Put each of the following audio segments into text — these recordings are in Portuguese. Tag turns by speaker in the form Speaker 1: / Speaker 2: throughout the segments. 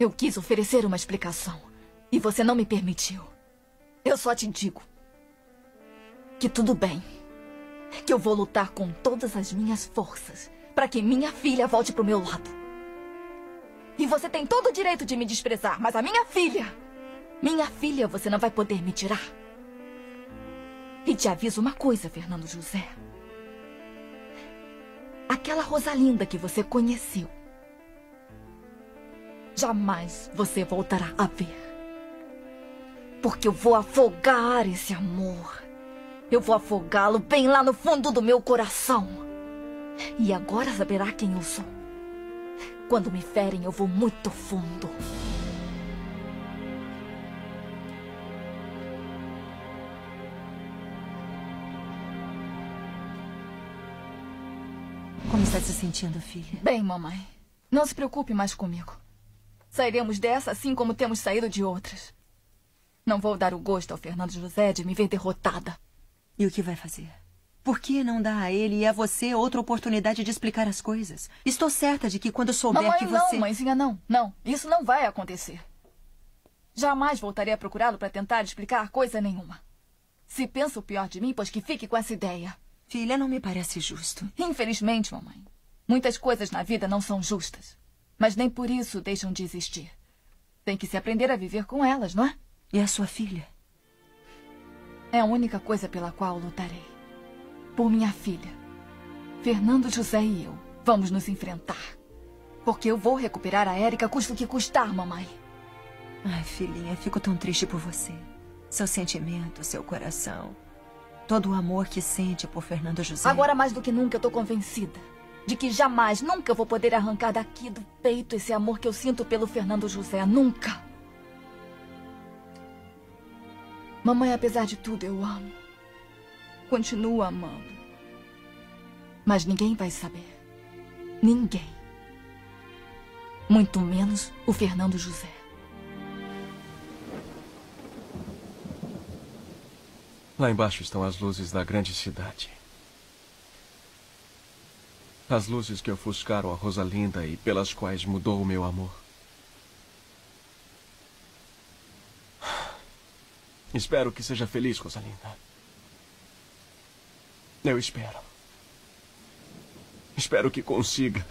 Speaker 1: Eu quis oferecer uma explicação e você não me permitiu. Eu só te digo que tudo bem. Que eu vou lutar com todas as minhas forças para que minha filha volte pro meu lado. E você tem todo o direito de me desprezar, mas a minha filha, minha filha, você não vai poder me tirar. E te aviso uma coisa, Fernando José. Aquela Rosalinda que você conheceu, jamais você voltará a ver. Porque eu vou afogar esse amor. Eu vou afogá-lo bem lá no fundo do meu coração. E agora saberá quem eu sou. Quando me ferem, eu vou muito fundo.
Speaker 2: Como está se sentindo, filha?
Speaker 1: Bem, mamãe. Não se preocupe mais comigo. Sairemos dessa assim como temos saído de outras. Não vou dar o gosto ao Fernando José de me ver derrotada.
Speaker 2: E o que vai fazer? Por que não dá a ele e a você outra oportunidade de explicar as coisas? Estou certa de que quando souber
Speaker 1: Mamãe,
Speaker 2: que você...
Speaker 1: não, mãezinha, não. Não, isso não vai acontecer. Jamais voltarei a procurá-lo para tentar explicar coisa nenhuma. Se pensa o pior de mim, pois que fique com essa ideia.
Speaker 2: Filha, não me parece justo.
Speaker 1: Infelizmente, mamãe. Muitas coisas na vida não são justas. Mas nem por isso deixam de existir. Tem que se aprender a viver com elas, não é?
Speaker 2: E a sua filha?
Speaker 1: É a única coisa pela qual lutarei. Por minha filha. Fernando José e eu vamos nos enfrentar. Porque eu vou recuperar a Érica, custa o que custar, mamãe.
Speaker 2: Ai, filhinha, fico tão triste por você. Seu sentimento, seu coração. Todo o amor que sente por Fernando José.
Speaker 1: Agora, mais do que nunca, eu estou convencida de que jamais, nunca vou poder arrancar daqui do peito esse amor que eu sinto pelo Fernando José. Nunca. Mamãe, apesar de tudo, eu amo. Continuo amando. Mas ninguém vai saber. Ninguém. Muito menos o Fernando José.
Speaker 3: Lá embaixo estão as luzes da grande cidade. As luzes que ofuscaram a Rosalinda e pelas quais mudou o meu amor. Espero que seja feliz, Rosalinda. Eu espero. Espero que consiga.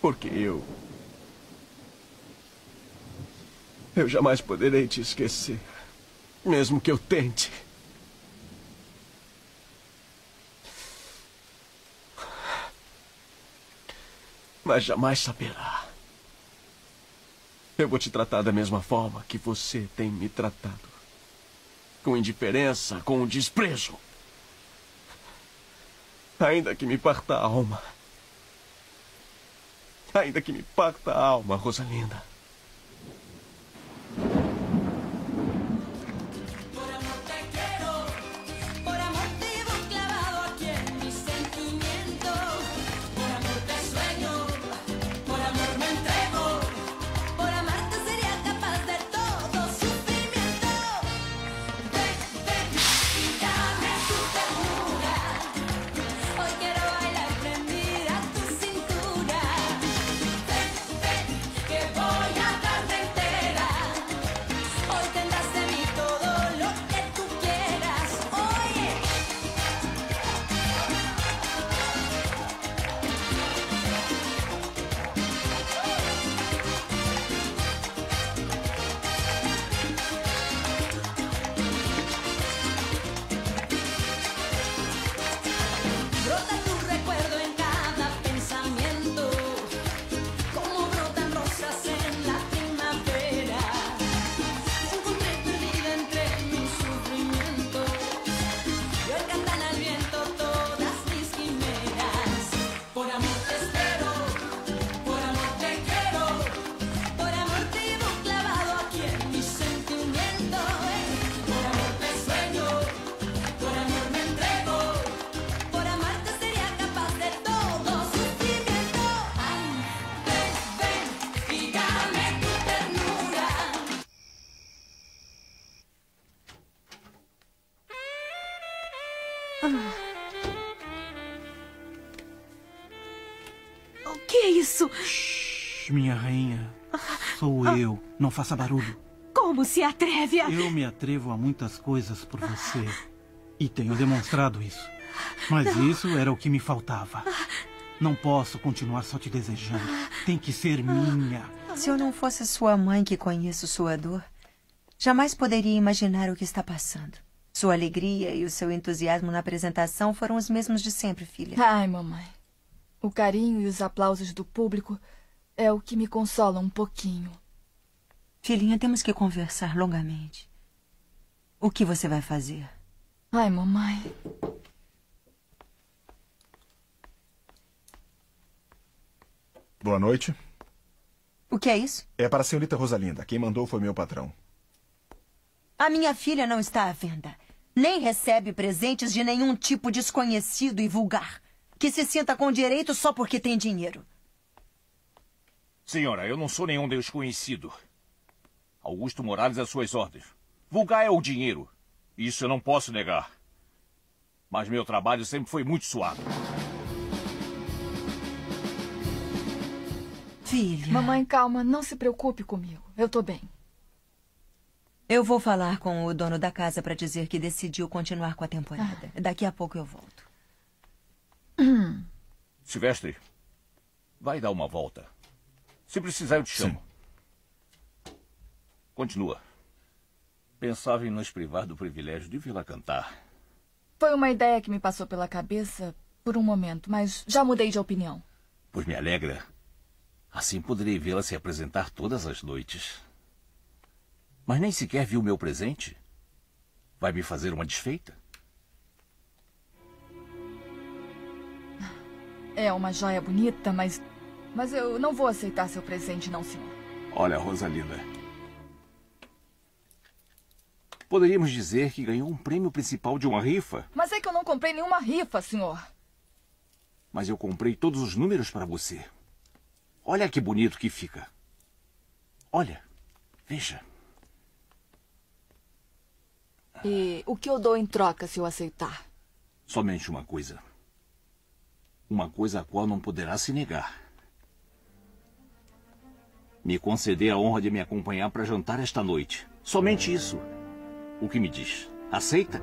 Speaker 3: Porque eu. Eu jamais poderei te esquecer. Mesmo que eu tente. Mas jamais saberá. Eu vou te tratar da mesma forma que você tem me tratado. Com indiferença, com desprezo. Ainda que me parta a alma. Ainda que me parta a alma, Rosalinda.
Speaker 2: O que é isso?
Speaker 4: Shhh, minha rainha. Sou eu. Não faça barulho.
Speaker 2: Como se atreve a.
Speaker 4: Eu me atrevo a muitas coisas por você. E tenho demonstrado isso. Mas isso era o que me faltava. Não posso continuar só te desejando. Tem que ser minha.
Speaker 2: Se eu não fosse sua mãe que conheço sua dor, jamais poderia imaginar o que está passando. Sua alegria e o seu entusiasmo na apresentação foram os mesmos de sempre, filha.
Speaker 1: Ai, mamãe. O carinho e os aplausos do público é o que me consola um pouquinho.
Speaker 2: Filhinha, temos que conversar longamente. O que você vai fazer?
Speaker 1: Ai, mamãe.
Speaker 5: Boa noite.
Speaker 2: O que é isso?
Speaker 5: É para a senhorita Rosalinda. Quem mandou foi meu patrão.
Speaker 2: A minha filha não está à venda. Nem recebe presentes de nenhum tipo desconhecido e vulgar. Que se sinta com direito só porque tem dinheiro.
Speaker 6: Senhora, eu não sou nenhum desconhecido. Augusto Morales às suas ordens. Vulgar é o dinheiro. Isso eu não posso negar. Mas meu trabalho sempre foi muito suave.
Speaker 2: Filha.
Speaker 1: Mamãe, calma, não se preocupe comigo. Eu tô bem.
Speaker 2: Eu vou falar com o dono da casa para dizer que decidiu continuar com a temporada. Daqui a pouco eu volto.
Speaker 6: Silvestre, vai dar uma volta. Se precisar, eu te chamo. Continua. Pensava em nos privar do privilégio de vê-la cantar.
Speaker 1: Foi uma ideia que me passou pela cabeça por um momento, mas já mudei de opinião.
Speaker 6: Pois me alegra. Assim poderei vê-la se apresentar todas as noites. Mas nem sequer viu meu presente. Vai me fazer uma desfeita?
Speaker 1: É uma joia bonita, mas. Mas eu não vou aceitar seu presente, não, senhor.
Speaker 6: Olha, Rosalinda. Poderíamos dizer que ganhou um prêmio principal de uma rifa,
Speaker 1: Mas é que eu não comprei nenhuma rifa, senhor.
Speaker 6: mas eu comprei todos os números para você. Olha que bonito que fica. Olha, veja.
Speaker 1: E o que eu dou em troca se eu aceitar?
Speaker 6: Somente uma coisa. Uma coisa a qual não poderá se negar. Me conceder a honra de me acompanhar para jantar esta noite. Somente isso. O que me diz? Aceita?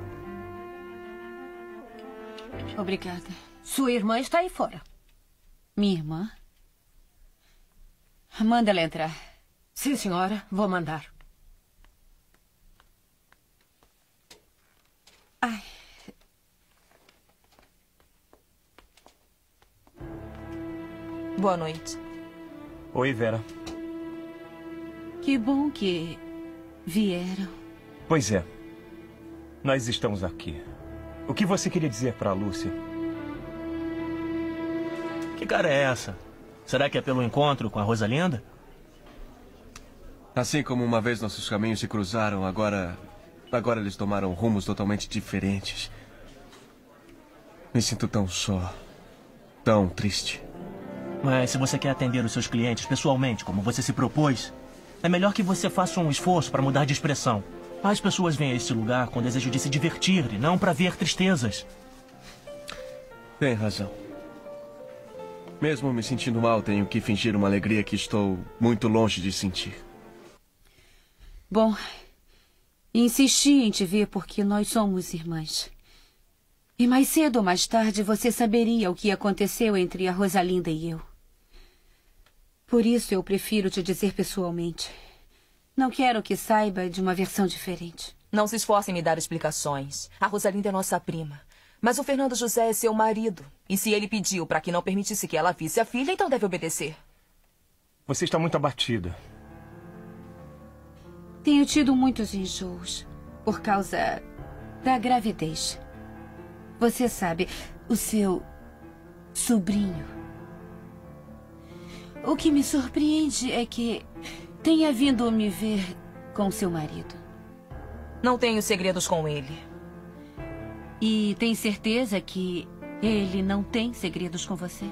Speaker 7: Obrigada. Sua irmã está aí fora. Minha irmã? Manda ela entrar. Sim, senhora. Vou mandar. Ai,
Speaker 2: Boa noite.
Speaker 8: Oi, Vera.
Speaker 7: que bom que vieram.
Speaker 8: Pois é. Nós estamos aqui. O que você queria dizer para a Lúcia?
Speaker 9: Que cara é essa? Será que é pelo encontro com a Rosalinda?
Speaker 10: Assim como uma vez nossos caminhos se cruzaram, agora. Agora eles tomaram rumos totalmente diferentes. Me sinto tão só. Tão triste.
Speaker 9: Mas se você quer atender os seus clientes pessoalmente, como você se propôs, é melhor que você faça um esforço para mudar de expressão. As pessoas vêm a este lugar com desejo de se divertir e não para ver tristezas.
Speaker 10: Tem razão. Mesmo me sentindo mal, tenho que fingir uma alegria que estou muito longe de sentir.
Speaker 7: Bom, insisti em te ver porque nós somos irmãs. E mais cedo ou mais tarde você saberia o que aconteceu entre a Rosalinda e eu. Por isso eu prefiro te dizer pessoalmente. Não quero que saiba de uma versão diferente.
Speaker 11: Não se esforce em me dar explicações. A Rosalinda é nossa prima. Mas o Fernando José é seu marido. E se ele pediu para que não permitisse que ela visse a filha, então deve obedecer.
Speaker 8: Você está muito abatida.
Speaker 7: Tenho tido muitos enjoos por causa da gravidez. Você sabe, o seu sobrinho. O que me surpreende é que tenha vindo me ver com seu marido.
Speaker 11: Não tenho segredos com ele.
Speaker 7: E tem certeza que ele não tem segredos com você?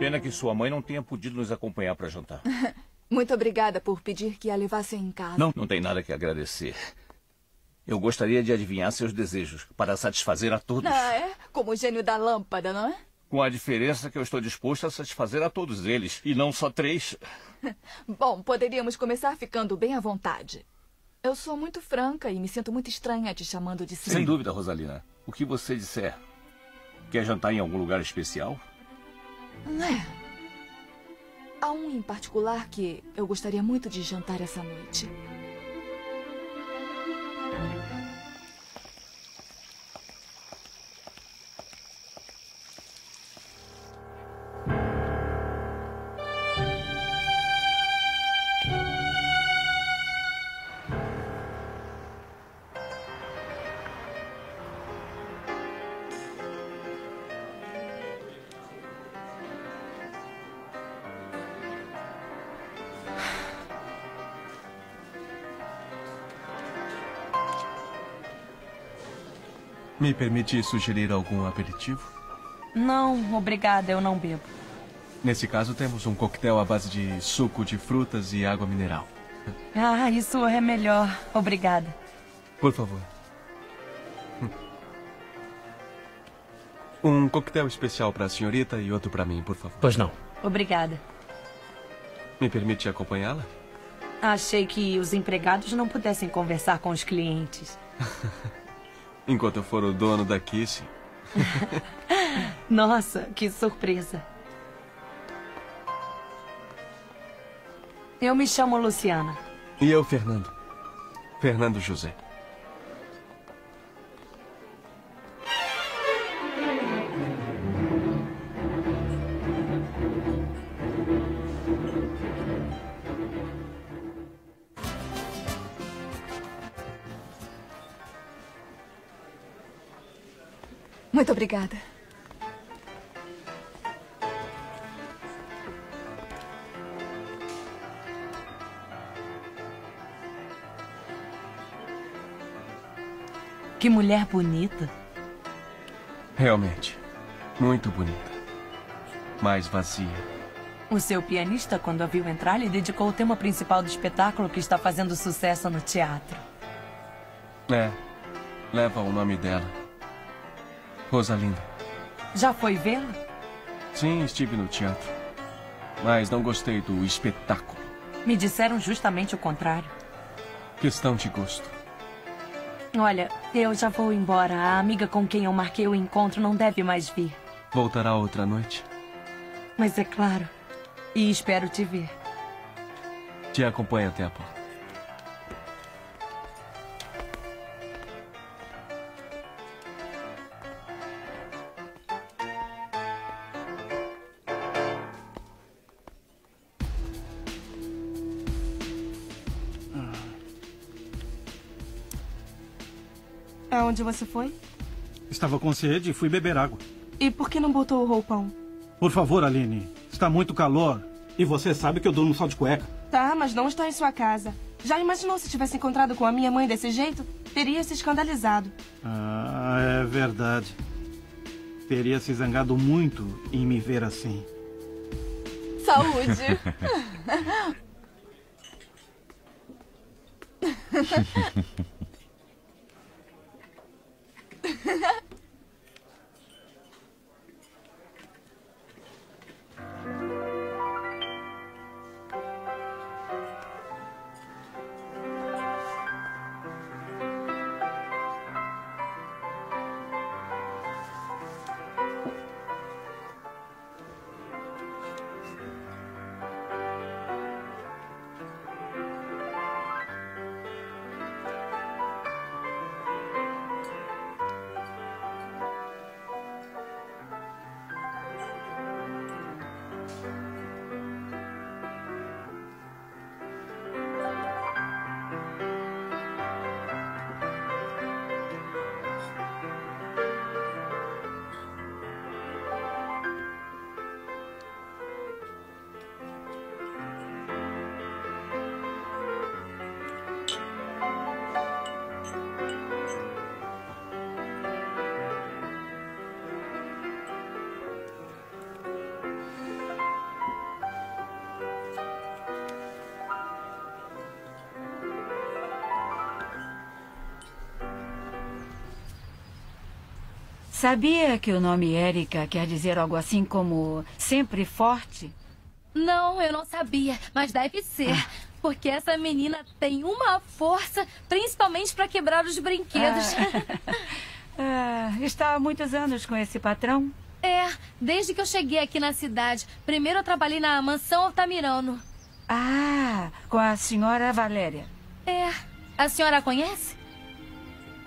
Speaker 6: Pena que sua mãe não tenha podido nos acompanhar para jantar.
Speaker 1: Muito obrigada por pedir que a levassem em casa.
Speaker 6: Não, não tem nada que agradecer. Eu gostaria de adivinhar seus desejos, para satisfazer a todos.
Speaker 1: Ah, é? Como o gênio da lâmpada, não é?
Speaker 6: Com a diferença que eu estou disposto a satisfazer a todos eles, e não só três.
Speaker 1: Bom, poderíamos começar ficando bem à vontade. Eu sou muito franca e me sinto muito estranha te chamando de
Speaker 6: Sem dúvida, Rosalina. O que você disser. Quer jantar em algum lugar especial?
Speaker 1: É. Há um em particular que eu gostaria muito de jantar essa noite.
Speaker 10: Me permite sugerir algum aperitivo?
Speaker 2: Não, obrigada, eu não bebo.
Speaker 10: Nesse caso, temos um coquetel à base de suco de frutas e água mineral.
Speaker 2: Ah, isso é melhor. Obrigada.
Speaker 10: Por favor. Um coquetel especial para a senhorita e outro para mim, por favor.
Speaker 9: Pois não.
Speaker 2: Obrigada.
Speaker 10: Me permite acompanhá-la?
Speaker 2: Achei que os empregados não pudessem conversar com os clientes.
Speaker 10: Enquanto eu for o dono daqui, sim.
Speaker 2: Nossa, que surpresa. Eu me chamo Luciana.
Speaker 10: E eu, Fernando. Fernando José.
Speaker 1: Muito obrigada.
Speaker 2: Que mulher bonita.
Speaker 10: Realmente. Muito bonita. Mais vazia.
Speaker 2: O seu pianista, quando a viu entrar, lhe dedicou o tema principal do espetáculo que está fazendo sucesso no teatro.
Speaker 10: É. Leva o nome dela. Rosalinda.
Speaker 2: Já foi vê-la?
Speaker 10: Sim, estive no teatro. Mas não gostei do espetáculo.
Speaker 2: Me disseram justamente o contrário.
Speaker 10: Questão de gosto.
Speaker 2: Olha, eu já vou embora. A amiga com quem eu marquei o encontro não deve mais vir.
Speaker 10: Voltará outra noite?
Speaker 2: Mas é claro. E espero te ver.
Speaker 10: Te acompanho até a porta.
Speaker 12: Onde você foi?
Speaker 4: Estava com sede e fui beber água.
Speaker 12: E por que não botou o roupão?
Speaker 4: Por favor, Aline. Está muito calor. E você sabe que eu durmo só de cueca.
Speaker 12: Tá, mas não estou em sua casa. Já imaginou se tivesse encontrado com a minha mãe desse jeito? Teria se escandalizado.
Speaker 4: Ah, é verdade. Teria se zangado muito em me ver assim.
Speaker 1: Saúde!
Speaker 13: Sabia que o nome Érica quer dizer algo assim como sempre forte?
Speaker 14: Não, eu não sabia, mas deve ser. Porque essa menina tem uma força, principalmente para quebrar os brinquedos.
Speaker 13: Ah, está há muitos anos com esse patrão?
Speaker 14: É, desde que eu cheguei aqui na cidade. Primeiro eu trabalhei na mansão Altamirano.
Speaker 13: Ah, com a senhora Valéria.
Speaker 14: É. A senhora a conhece?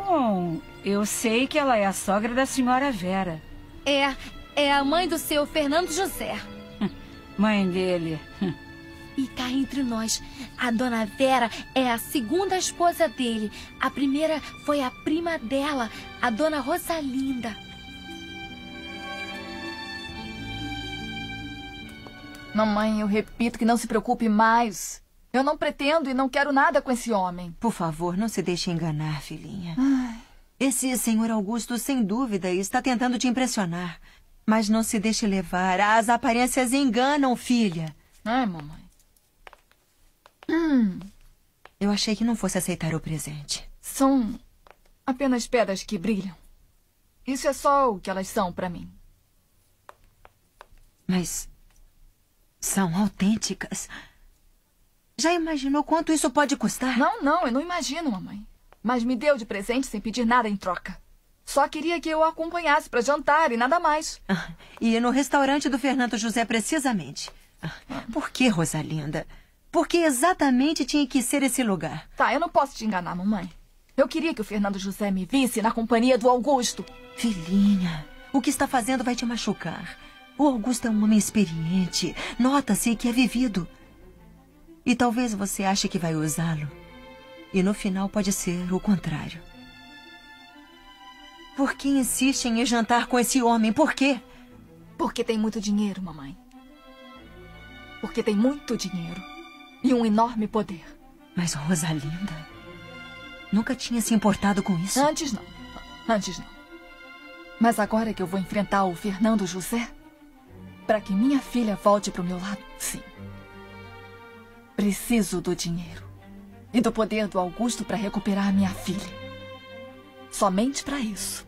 Speaker 13: Bom, eu sei que ela é a sogra da senhora Vera.
Speaker 14: É, é a mãe do seu Fernando José.
Speaker 13: Mãe dele.
Speaker 14: E cá entre nós, a dona Vera é a segunda esposa dele. A primeira foi a prima dela, a dona Rosalinda.
Speaker 1: Mamãe, eu repito que não se preocupe mais. Eu não pretendo e não quero nada com esse homem.
Speaker 2: Por favor, não se deixe enganar, filhinha. Esse senhor Augusto, sem dúvida, está tentando te impressionar. Mas não se deixe levar. As aparências enganam, filha.
Speaker 1: Ai, mamãe. Hum,
Speaker 2: Eu achei que não fosse aceitar o presente.
Speaker 1: são apenas pedras que brilham. Isso é só o que elas são para mim.
Speaker 2: Mas são autênticas. Já imaginou quanto isso pode custar?
Speaker 1: Não, não, eu não imagino, mamãe. Mas me deu de presente sem pedir nada em troca. Só queria que eu o acompanhasse para jantar e nada mais.
Speaker 2: E no restaurante do Fernando José, precisamente. Ah, Por que, Rosalinda? Por que exatamente tinha que ser esse lugar?
Speaker 1: Tá, eu não posso te enganar, mamãe. Eu queria que o Fernando José me visse na companhia do Augusto.
Speaker 2: Filhinha, o que está fazendo vai te machucar. O Augusto é um homem experiente. Nota-se que é vivido. E talvez você ache que vai usá-lo. E no final pode ser o contrário. Por que insistem em jantar com esse homem? Por quê?
Speaker 1: Porque tem muito dinheiro, mamãe. Porque tem muito dinheiro. E um enorme poder.
Speaker 2: Mas Rosalinda nunca tinha se importado com isso.
Speaker 1: Antes não. Antes não. Mas agora que eu vou enfrentar o Fernando José, para que minha filha volte para o meu lado. Preciso do dinheiro e do poder do Augusto para recuperar minha filha. Somente para isso.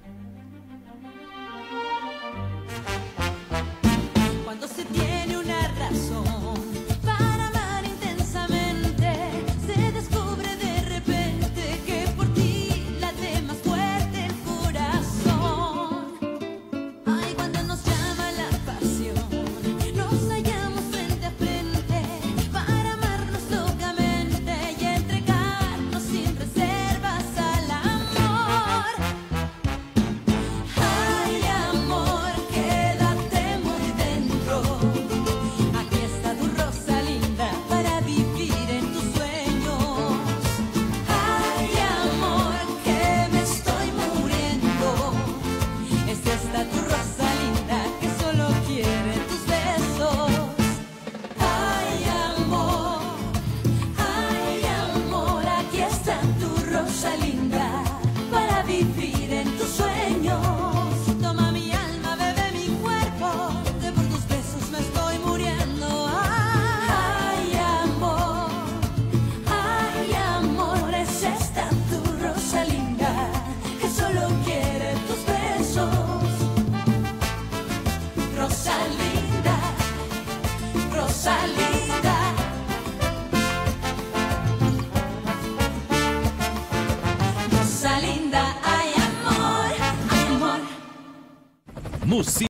Speaker 15: see.